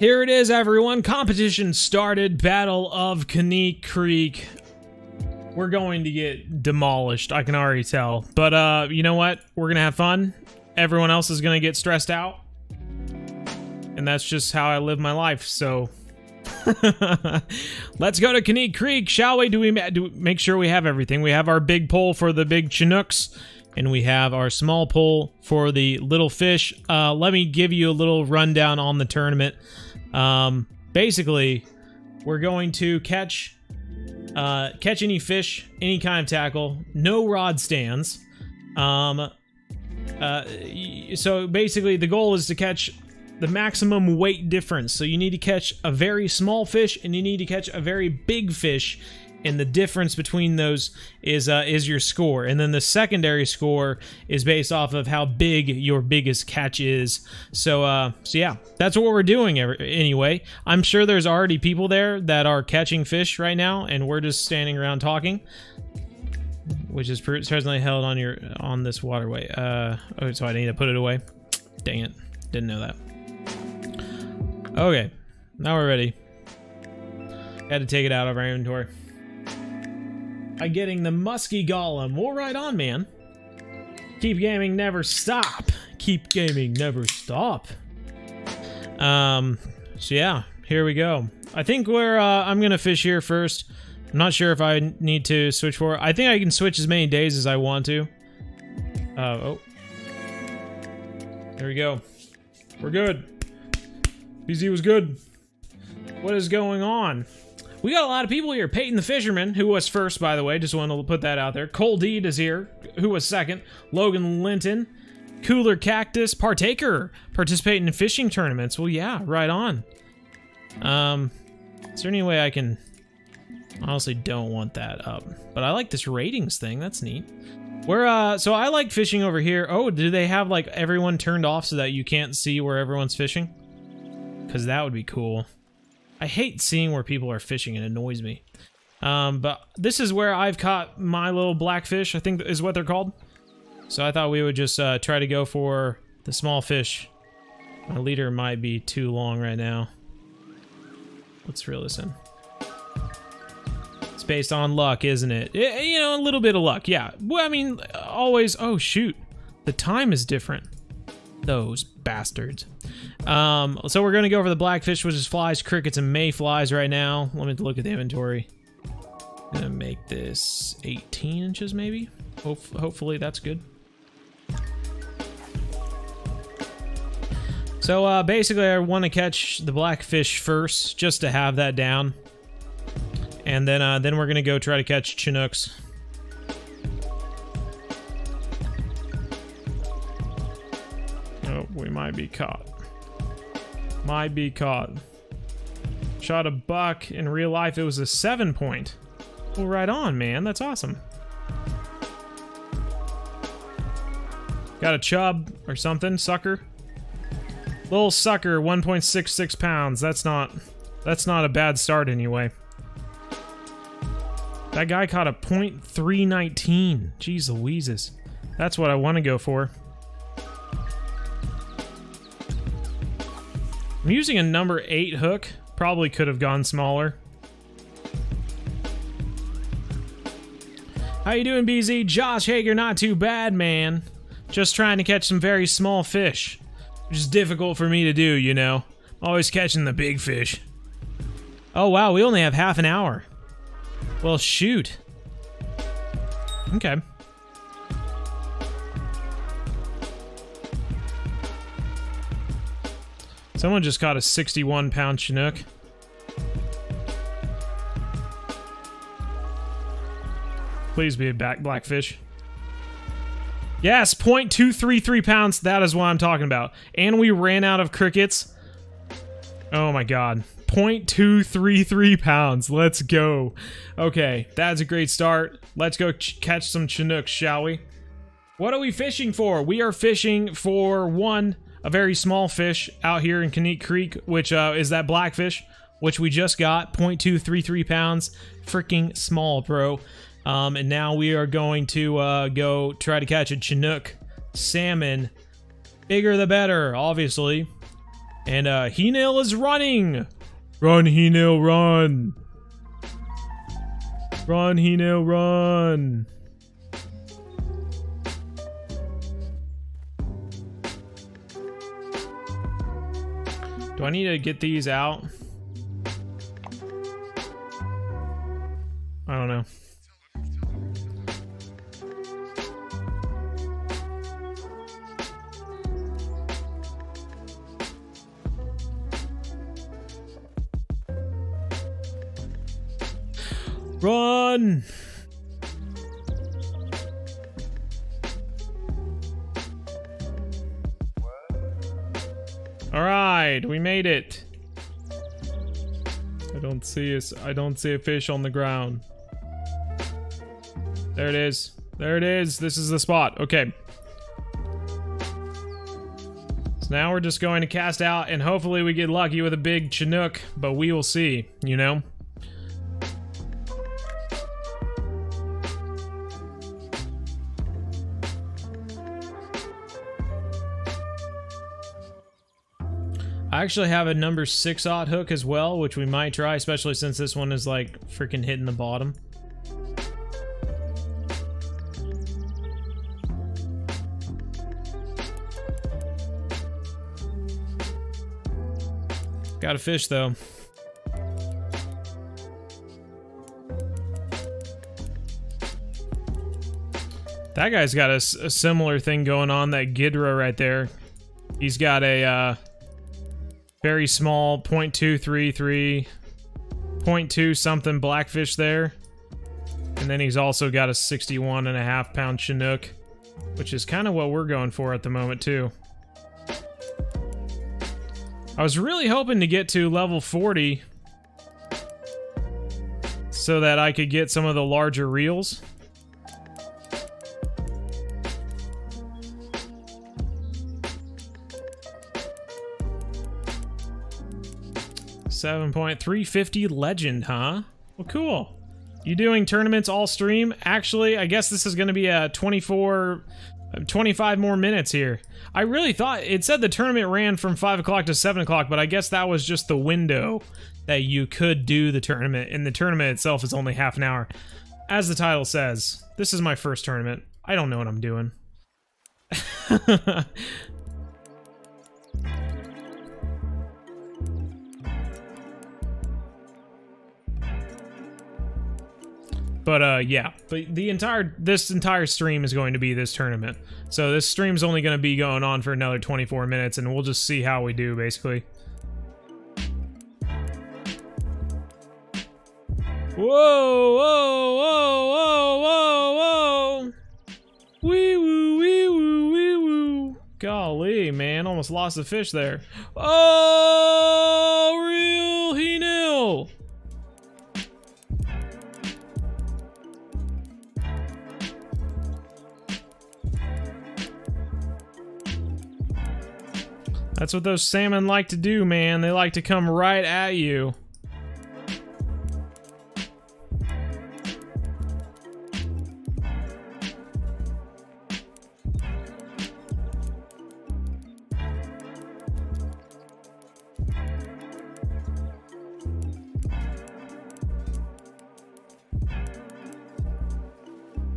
Here it is, everyone. Competition started. Battle of Kaniq Creek. We're going to get demolished, I can already tell. But, uh, you know what? We're gonna have fun. Everyone else is gonna get stressed out. And that's just how I live my life, so... Let's go to Kaniq Creek, shall we? Do we do make sure we have everything? We have our big pole for the big Chinooks and we have our small pole for the little fish. Uh, let me give you a little rundown on the tournament. Um, basically, we're going to catch uh, catch any fish, any kind of tackle, no rod stands. Um, uh, so basically, the goal is to catch the maximum weight difference. So you need to catch a very small fish and you need to catch a very big fish and the difference between those is uh, is your score. And then the secondary score is based off of how big your biggest catch is. So uh so yeah that's what we're doing anyway. I'm sure there's already people there that are catching fish right now and we're just standing around talking which is presently held on your on this waterway. Uh oh so i need to put it away? Dang it. Didn't know that. Okay, now we're ready. Had to take it out of our inventory. By getting the musky golem. Well, right on, man. Keep gaming, never stop. Keep gaming, never stop. Um, so yeah, here we go. I think we're, uh, I'm gonna fish here first. I'm not sure if I need to switch for I think I can switch as many days as I want to. Uh, oh. There we go. We're good. BZ was good. What is going on? We got a lot of people here. Peyton the Fisherman, who was first, by the way. Just wanted to put that out there. Cole Deed is here, who was second. Logan Linton. Cooler Cactus Partaker. Participating in fishing tournaments. Well, yeah, right on. Um, is there any way I can... Honestly, don't want that up. But I like this ratings thing. That's neat. Where, uh, so I like fishing over here. Oh, do they have, like, everyone turned off so that you can't see where everyone's fishing? because that would be cool. I hate seeing where people are fishing. It annoys me. Um, but this is where I've caught my little blackfish, I think is what they're called. So I thought we would just uh, try to go for the small fish. My leader might be too long right now. Let's reel this in. It's based on luck, isn't it? it you know, a little bit of luck, yeah. Well, I mean, always... Oh, shoot. The time is different. Those bastards. Um, so we're going to go over the blackfish, which is flies, crickets, and mayflies right now. Let me look at the inventory. Gonna make this 18 inches, maybe? Hope hopefully that's good. So uh, basically, I want to catch the blackfish first, just to have that down. And then, uh, then we're gonna go try to catch Chinooks. Be caught. Might be caught. Shot a buck. In real life, it was a seven point. Well, right on, man. That's awesome. Got a chub or something, sucker. Little sucker, 1.66 pounds. That's not, that's not a bad start anyway. That guy caught a .319. Jeez Louises. That's what I want to go for. I'm using a number 8 hook. Probably could have gone smaller. How you doing, BZ? Josh Hager, not too bad, man. Just trying to catch some very small fish. Which is difficult for me to do, you know. Always catching the big fish. Oh, wow, we only have half an hour. Well, shoot. Okay. Someone just caught a 61 pound Chinook. Please be a back blackfish. Yes, 0.233 pounds. That is what I'm talking about. And we ran out of crickets. Oh my god. 0.233 pounds. Let's go. Okay, that's a great start. Let's go catch some Chinooks, shall we? What are we fishing for? We are fishing for one a very small fish out here in Kaniq Creek, which uh, is that blackfish, which we just got, 0.233 pounds. Freaking small, bro. Um, and now we are going to uh, go try to catch a Chinook salmon. Bigger the better, obviously. And uh, Heenil is running. Run, Heenil, run. Run, Heenil, run. Do I need to get these out? I don't know. Run! We made it. I don't see a, I don't see a fish on the ground. There it is. There it is. This is the spot. Okay. So now we're just going to cast out and hopefully we get lucky with a big Chinook, but we will see, you know? Actually have a number six aught hook as well, which we might try, especially since this one is like freaking hitting the bottom. Got a fish though. That guy's got a, a, similar thing going on, that Gidra right there. He's got a, uh, very small 0.233, 0.2 something blackfish there. And then he's also got a 61 and a half pound Chinook, which is kind of what we're going for at the moment too. I was really hoping to get to level 40 so that I could get some of the larger reels. 7.350 legend, huh? Well, cool. You doing tournaments all stream? Actually, I guess this is going to be a 24, uh, 25 more minutes here. I really thought, it said the tournament ran from 5 o'clock to 7 o'clock, but I guess that was just the window that you could do the tournament, and the tournament itself is only half an hour. As the title says, this is my first tournament. I don't know what I'm doing. But uh, yeah, but the entire this entire stream is going to be this tournament. So this stream's only going to be going on for another 24 minutes, and we'll just see how we do, basically. Whoa, whoa, whoa, whoa, whoa, whoa! Wee woo, wee woo, wee woo! Golly, man, almost lost a fish there. Oh, That's what those salmon like to do, man. They like to come right at you.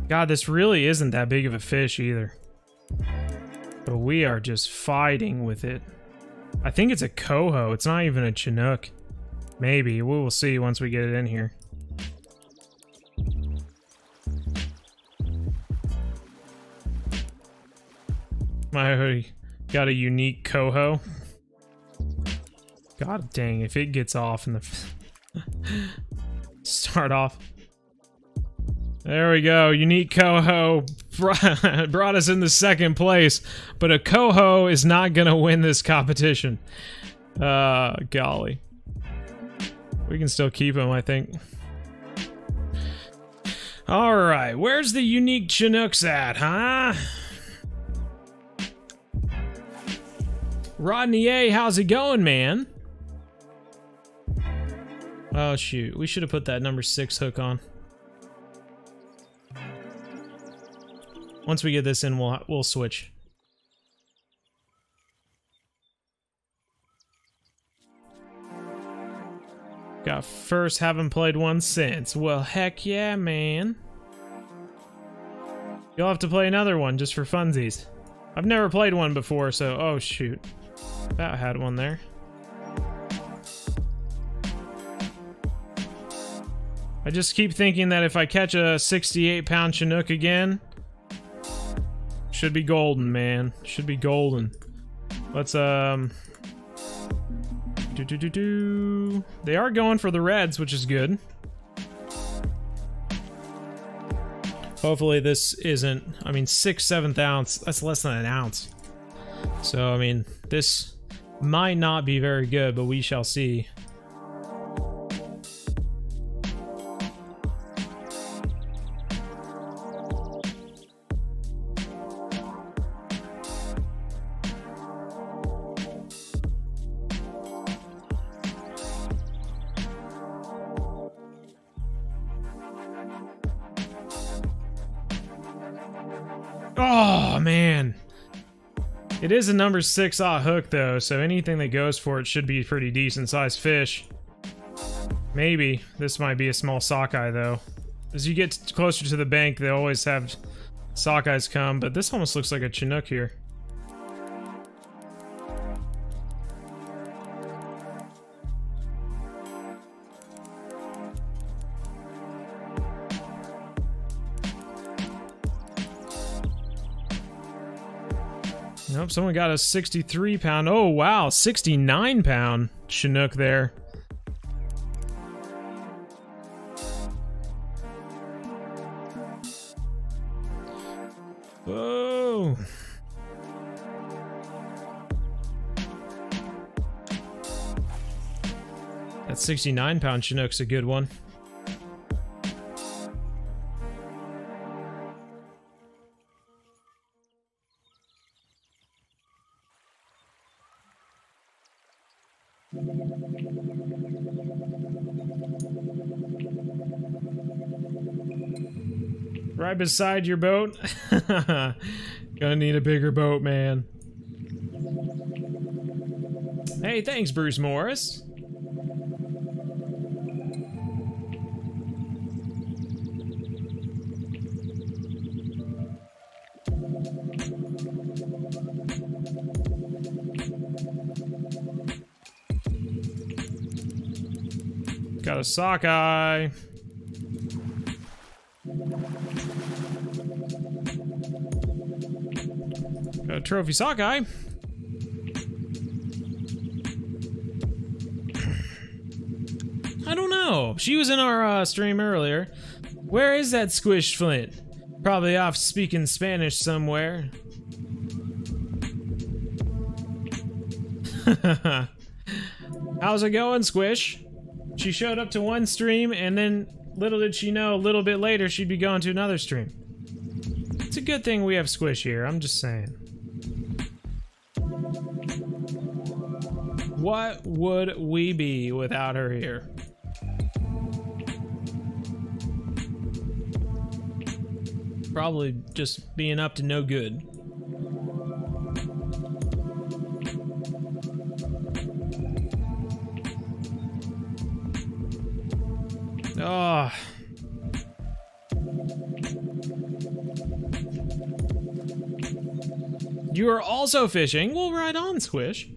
God, this really isn't that big of a fish either. But we are just fighting with it. I think it's a coho. It's not even a chinook. Maybe. We will see once we get it in here. My I got a unique coho. God dang, if it gets off in the... Start off. There we go. Unique coho brought us in the second place, but a coho is not going to win this competition. Uh, golly. We can still keep him, I think. Alright, where's the unique Chinooks at, huh? Rodney A, how's it going, man? Oh, shoot. We should have put that number six hook on. Once we get this in, we'll we'll switch. Got first, haven't played one since. Well, heck yeah, man. You'll have to play another one just for funsies. I've never played one before, so... Oh, shoot. That had one there. I just keep thinking that if I catch a 68 pound Chinook again, should be golden, man. Should be golden. Let's, um... Do, do, do, do. They are going for the reds, which is good. Hopefully this isn't, I mean, six, seventh ounce, that's less than an ounce. So, I mean, this might not be very good, but we shall see. Is a number six aught hook, though, so anything that goes for it should be pretty decent sized fish. Maybe. This might be a small sockeye, though. As you get closer to the bank, they always have sockeyes come, but this almost looks like a Chinook here. Someone got a 63 pound. Oh, wow, 69 pound Chinook there. Whoa. That 69 pound Chinook's a good one. Right beside your boat? Gonna need a bigger boat, man. Hey, thanks, Bruce Morris. Got a sockeye. Trophy sockeye. I don't know. She was in our uh, stream earlier. Where is that squish flint? Probably off speaking Spanish somewhere. How's it going, Squish? She showed up to one stream, and then little did she know, a little bit later, she'd be going to another stream. It's a good thing we have Squish here, I'm just saying. What would we be without her here? Probably just being up to no good. Oh. You are also fishing? Well, right on, Squish.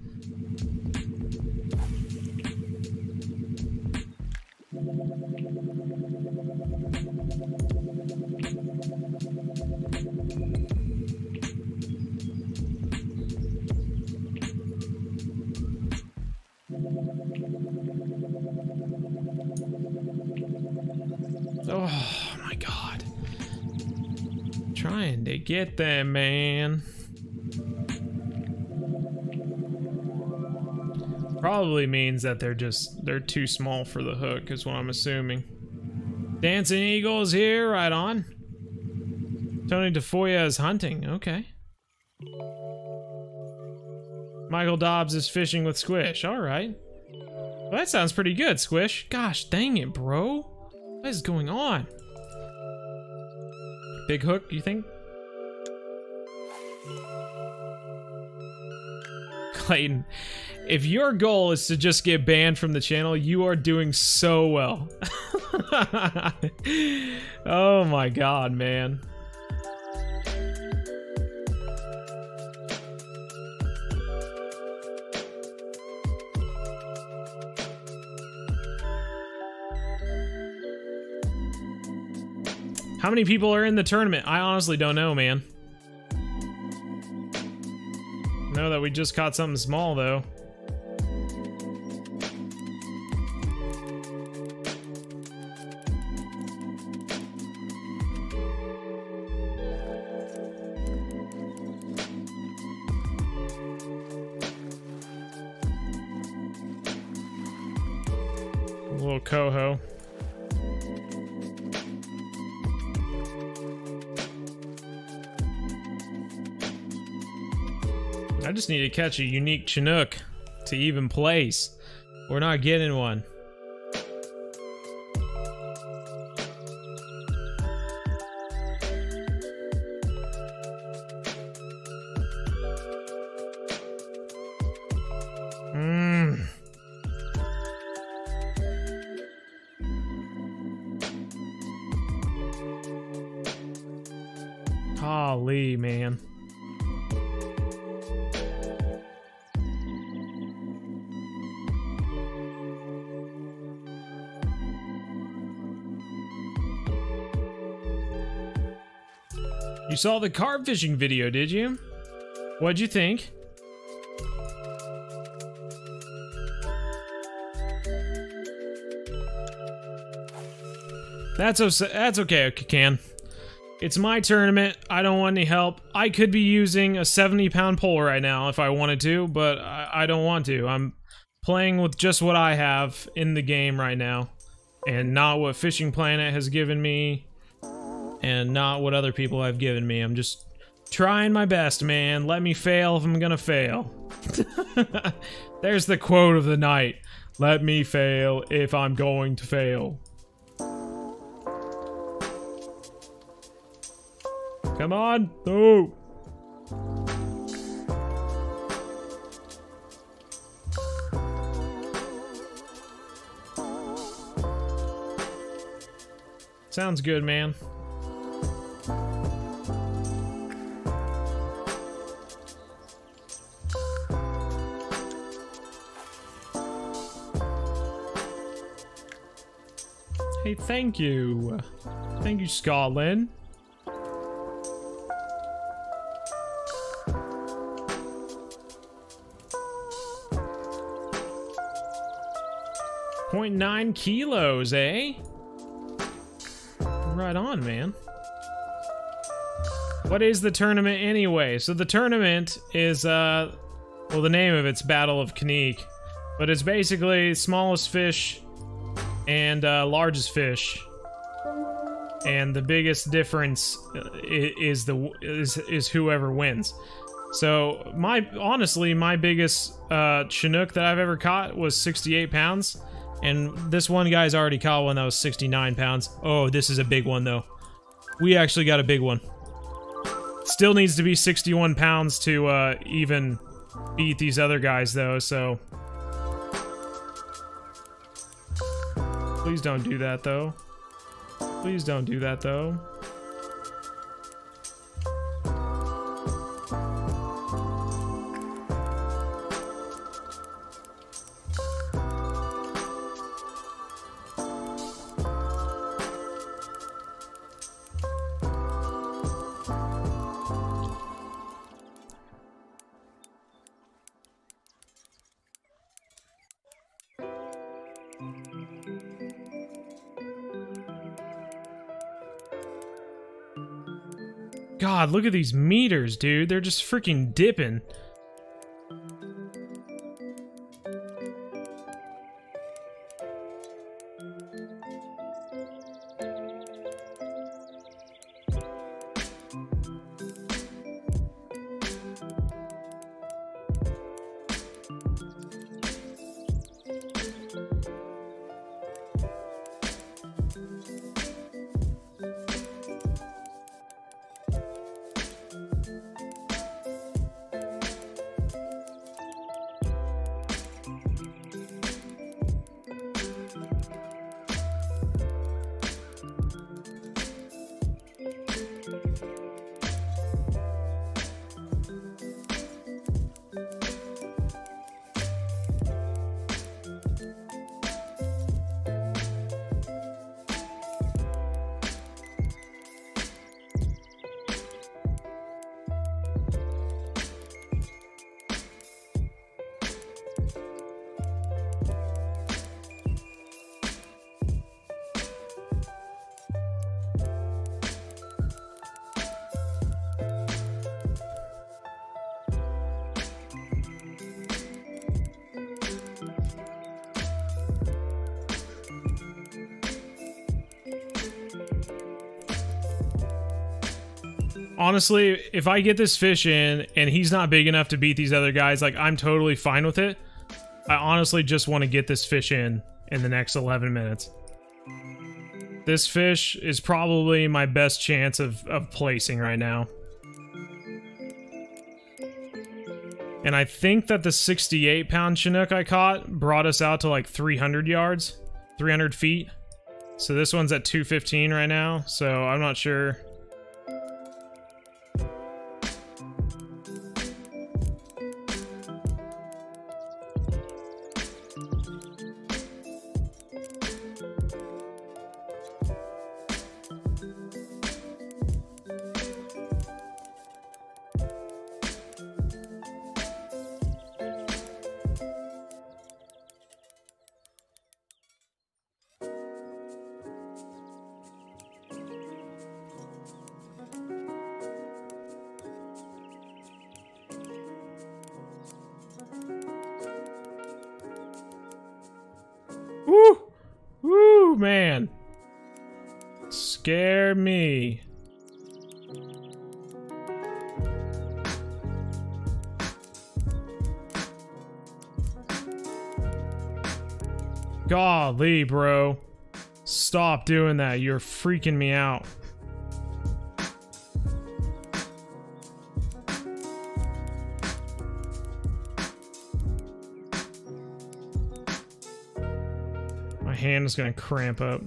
Get them, man. Probably means that they're just, they're too small for the hook, is what I'm assuming. Dancing Eagles here, right on. Tony DeFoya is hunting, okay. Michael Dobbs is fishing with Squish, alright. Well, that sounds pretty good, Squish. Gosh, dang it, bro. What is going on? Big hook, you think? Clayton, if your goal is to just get banned from the channel, you are doing so well. oh my god, man. How many people are in the tournament? I honestly don't know, man. Know that we just caught something small, though. Catch a unique Chinook to even place. We're not getting one. Mmm. Golly, man. You saw the carp fishing video, did you? What'd you think? That's that's okay, Can. It's my tournament. I don't want any help. I could be using a 70 pound pole right now if I wanted to, but I, I don't want to. I'm playing with just what I have in the game right now, and not what Fishing Planet has given me, and not what other people have given me. I'm just trying my best, man. Let me fail if I'm gonna fail. There's the quote of the night. Let me fail if I'm going to fail. Come on! No! Sounds good, man. Thank you. Thank you, Scotland. Point nine kilos, eh? Right on, man. What is the tournament anyway? So the tournament is, uh, well, the name of it's Battle of Kaniq, but it's basically smallest fish and uh, largest fish, and the biggest difference uh, is the is is whoever wins. So my honestly, my biggest uh, Chinook that I've ever caught was 68 pounds, and this one guy's already caught one that was 69 pounds. Oh, this is a big one though. We actually got a big one. Still needs to be 61 pounds to uh, even beat these other guys though, so... Please don't do that though. Please don't do that though. God, look at these meters, dude. They're just freaking dipping. Honestly, if I get this fish in and he's not big enough to beat these other guys, like I'm totally fine with it. I honestly just want to get this fish in in the next 11 minutes. This fish is probably my best chance of, of placing right now. And I think that the 68 pound Chinook I caught brought us out to like 300 yards, 300 feet. So this one's at 215 right now, so I'm not sure man. Scare me. Golly, bro. Stop doing that. You're freaking me out. Hand is gonna cramp up.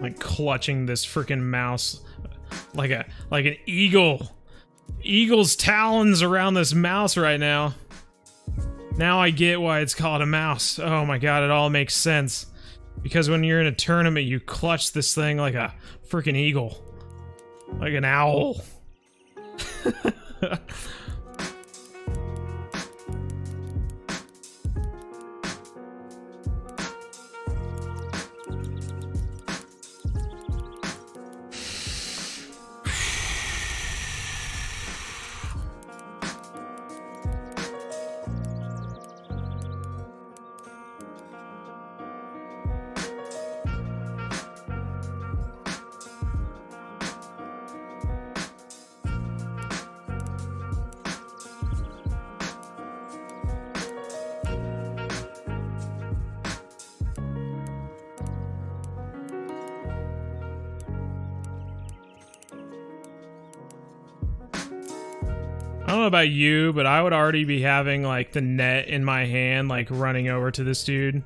Like clutching this freaking mouse like a like an eagle. Eagle's talons around this mouse right now. Now I get why it's called a mouse. Oh my god, it all makes sense. Because when you're in a tournament, you clutch this thing like a freaking eagle. Like an owl. don't know about you, but I would already be having like the net in my hand, like running over to this dude.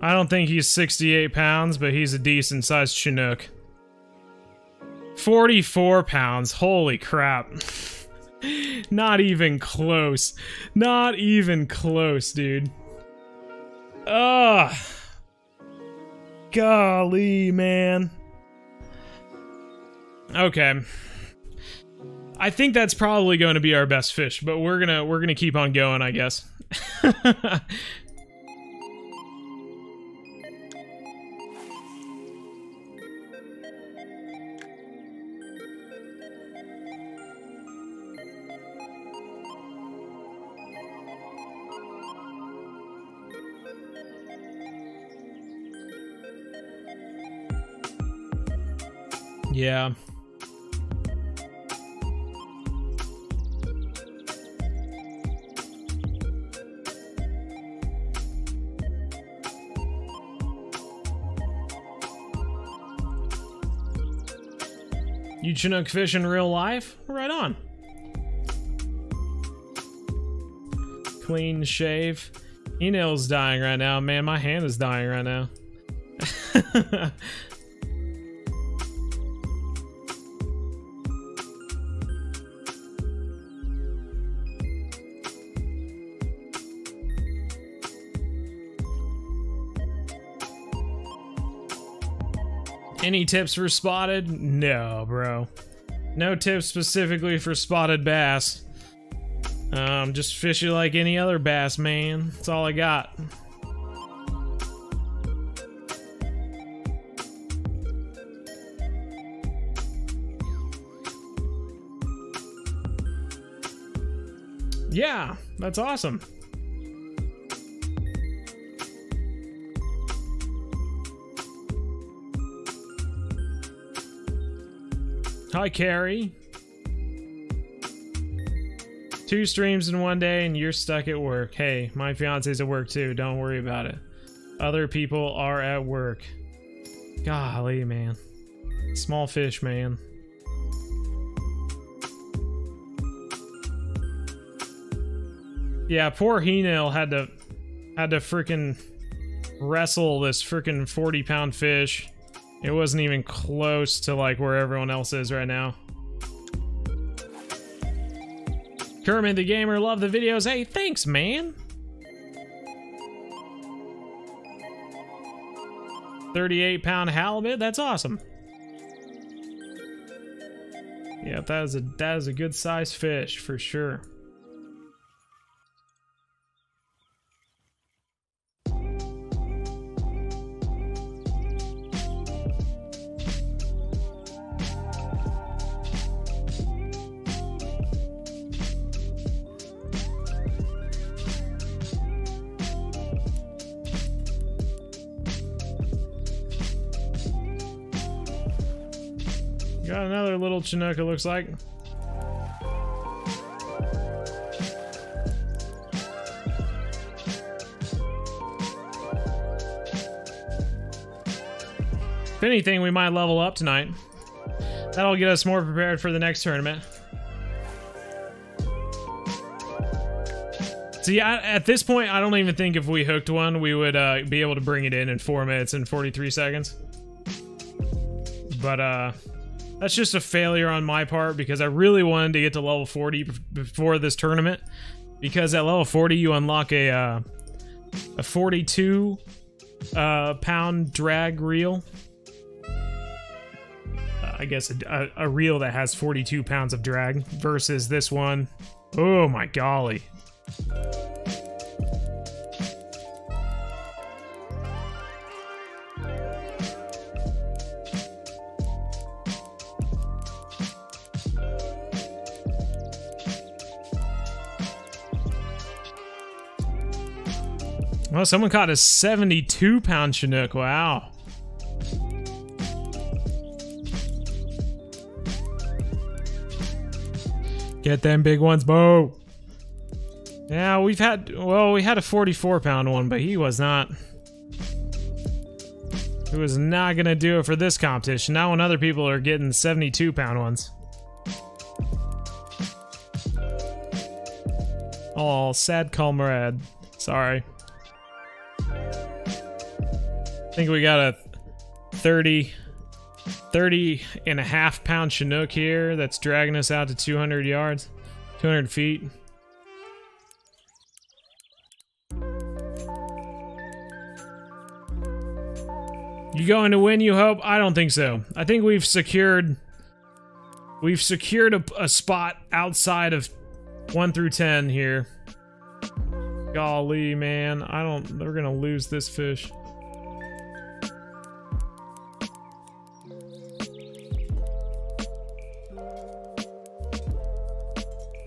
I don't think he's 68 pounds, but he's a decent sized Chinook. 44 pounds, holy crap. Not even close. Not even close, dude. Ugh. Golly, man. Okay. I think that's probably going to be our best fish, but we're going to we're to keep on going, I guess. Yeah. You Chinook fish in real life? Right on. Clean shave. E-nail's dying right now. Man, my hand is dying right now. Any tips for spotted? No, bro. No tips specifically for spotted bass. Um, just fish it like any other bass, man. That's all I got. Yeah, that's awesome. Hi, Carrie. Two streams in one day and you're stuck at work. Hey, my fiance's at work too. Don't worry about it. Other people are at work. Golly, man. Small fish, man. Yeah, poor Henil had to had to freaking wrestle this freaking 40 pound fish. It wasn't even close to like where everyone else is right now. Kermit the Gamer, love the videos. Hey, thanks, man. 38 pound halibut, that's awesome. Yeah, that is a that is a good size fish for sure. Chinook, it looks like. If anything, we might level up tonight. That'll get us more prepared for the next tournament. See, I, at this point, I don't even think if we hooked one, we would uh, be able to bring it in in 4 minutes and 43 seconds. But, uh... That's just a failure on my part because I really wanted to get to level 40 before this tournament. Because at level 40 you unlock a uh, a 42 uh, pound drag reel. Uh, I guess a, a, a reel that has 42 pounds of drag versus this one. Oh my golly. Well, someone caught a 72 pound Chinook. Wow. Get them big ones, Bo. Yeah, we've had, well, we had a 44 pound one, but he was not, he was not going to do it for this competition. Now when other people are getting 72 pound ones. Oh, sad comrade. Sorry. Think we got a 30, 30 and a half pound Chinook here that's dragging us out to 200 yards, 200 feet. You going to win, you hope? I don't think so. I think we've secured... We've secured a, a spot outside of 1 through 10 here. Golly, man. I don't... We're gonna lose this fish.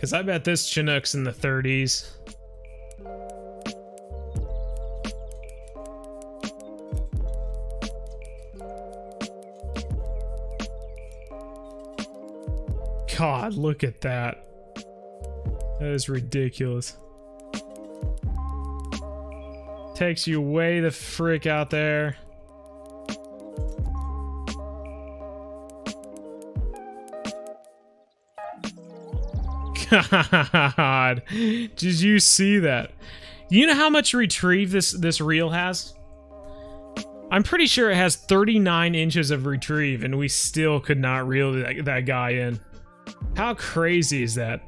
Because I bet this Chinook's in the 30s. God, look at that. That is ridiculous. Takes you way the frick out there. God, did you see that? You know how much retrieve this this reel has? I'm pretty sure it has 39 inches of retrieve, and we still could not reel that, that guy in. How crazy is that?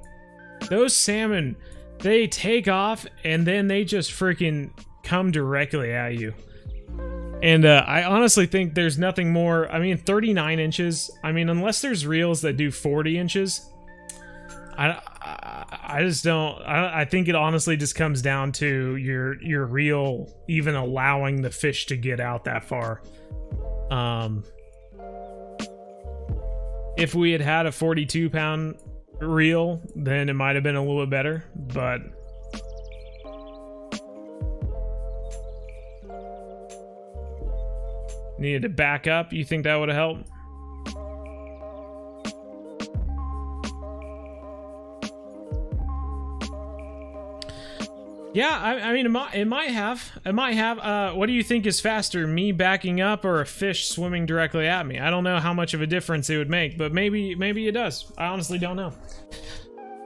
Those salmon, they take off, and then they just freaking come directly at you. And uh, I honestly think there's nothing more. I mean, 39 inches. I mean, unless there's reels that do 40 inches, I, I, just don't. I, I think it honestly just comes down to your your reel even allowing the fish to get out that far. Um, if we had had a 42 pound reel, then it might have been a little bit better, but. Needed to back up. You think that would have helped? Yeah, I, I mean, it might, it might have. It might have. Uh, what do you think is faster, me backing up or a fish swimming directly at me? I don't know how much of a difference it would make, but maybe, maybe it does. I honestly don't know.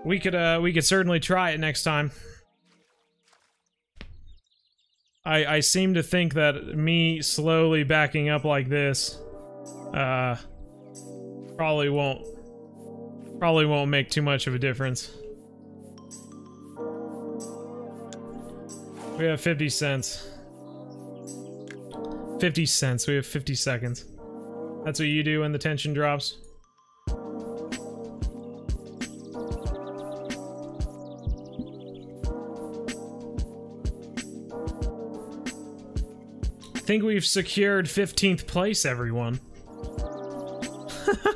We could, uh, we could certainly try it next time. I, I seem to think that me slowly backing up like this, uh, probably won't, probably won't make too much of a difference. We have 50 cents. 50 cents. We have 50 seconds. That's what you do when the tension drops. I think we've secured 15th place, everyone.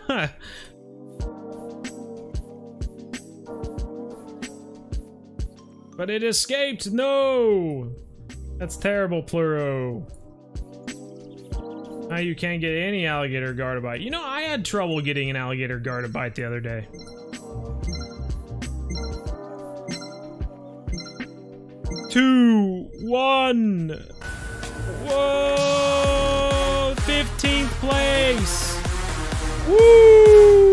But it escaped! No! That's terrible, Pluro. Now you can't get any alligator bite. You know, I had trouble getting an alligator bite the other day. Two, one. Whoa! 15th place! Woo!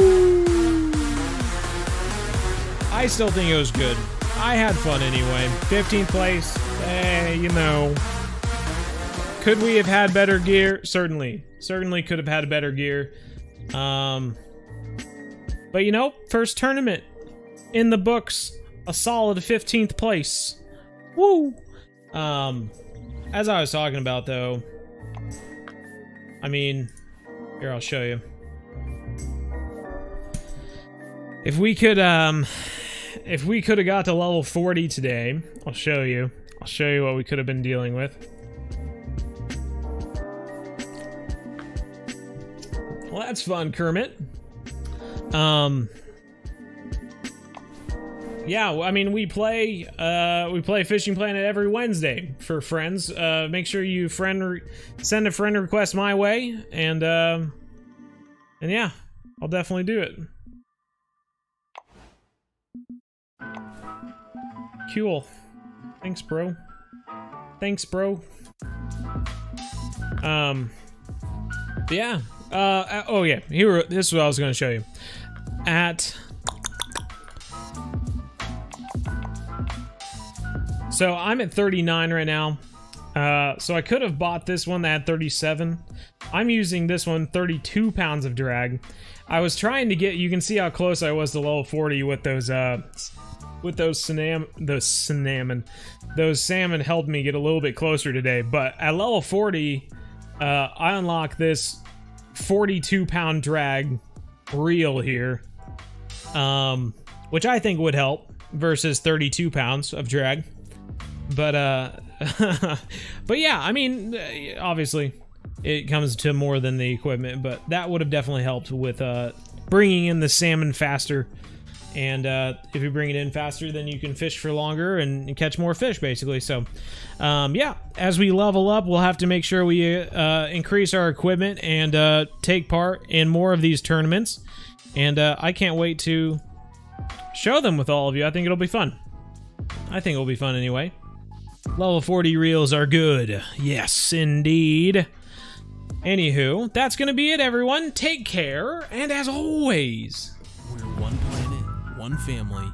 I still think it was good. I had fun anyway. 15th place, eh, you know. Could we have had better gear? Certainly. Certainly could have had better gear. Um, but you know, first tournament in the books, a solid 15th place. Woo! Um, as I was talking about though, I mean, here I'll show you. If we could, um, if we could have got to level 40 today, I'll show you. I'll show you what we could have been dealing with. Well, that's fun, Kermit. Um, yeah, I mean, we play, uh, we play Fishing Planet every Wednesday for friends. Uh, make sure you friend, send a friend request my way, and, uh, and yeah, I'll definitely do it. Cool. Thanks, bro. Thanks, bro. Um, yeah. Uh, oh yeah, here, this is what I was gonna show you. At... So I'm at 39 right now. Uh, so I could have bought this one that had 37. I'm using this one, 32 pounds of drag. I was trying to get, you can see how close I was to level 40 with those, uh, with those salmon, those salmon, those salmon helped me get a little bit closer today. But at level 40, uh, I unlock this 42 pound drag reel here, um, which I think would help versus 32 pounds of drag. But uh, but yeah, I mean, obviously, it comes to more than the equipment, but that would have definitely helped with uh, bringing in the salmon faster. And uh, if you bring it in faster then you can fish for longer and catch more fish basically. So um, yeah as we level up we'll have to make sure we uh, increase our equipment and uh, take part in more of these tournaments. And uh, I can't wait to show them with all of you. I think it'll be fun. I think it'll be fun anyway. Level 40 reels are good. Yes indeed Anywho, that's gonna be it, everyone. Take care, and as always, we're one planet one family.